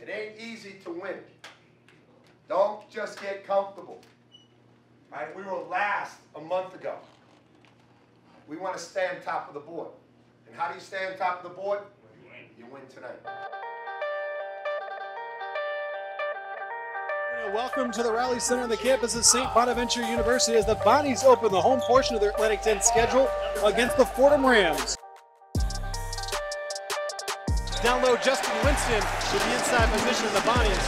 It ain't easy to win. Don't just get comfortable. Right? We were last a month ago. We want to stay on top of the board. And how do you stay on top of the board? You win tonight. Welcome to the Reilly Center on the campus of St. Bonaventure University as the Bonnies open the home portion of their Atlantic 10 schedule against the Fordham Rams. Down low, Justin Winston with the inside position of the Bonnies.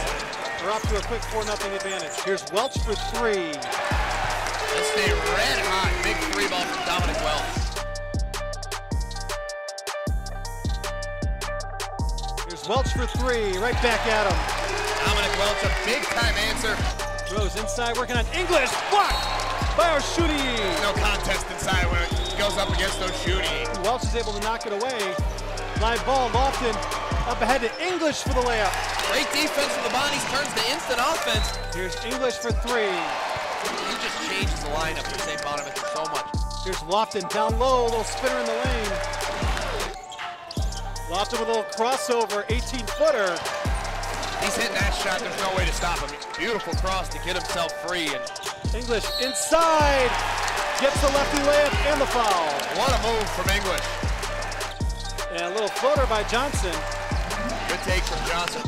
We're off to a quick 4 0 advantage. Here's Welch for three. Stay red hot. Big three ball from Dominick Welch. Here's Welch for three. Right back at him. Dominic Welch, a big time answer. Rose inside working on English. Blocked by Osunniyi. No contest inside when it goes up against Osunniyi. Welch is able to knock it away. Live ball, Lofton up ahead to English for the layup. Great defense from the Bonnies turns to instant offense. Here's English for three. He just changes the lineup for St. Bonaventure so much. Here's Lofton down low, a little spinner in the lane. Lofton with a little crossover, 18 footer. He's hitting that shot. There's no way to stop him. Beautiful cross to get himself free. And English inside. Gets the lefty layup and the foul. what a move from English. And a little floater by Johnson. Good take from Johnson.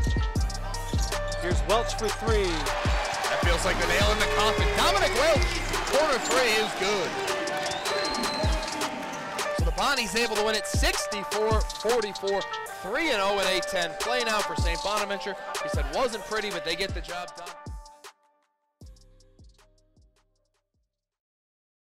Here's Welch for three. That feels like the nail in the coffin. Dominick Welch, corner three is good. So the Bonnie's able to win it 64-44, 3-0 in A10. Playing out for St. Bonaventure. He said wasn't pretty, but they get the job done.